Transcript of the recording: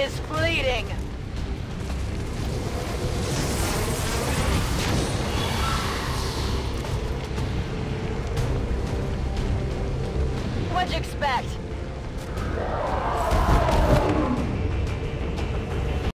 is bleeding. What'd you expect?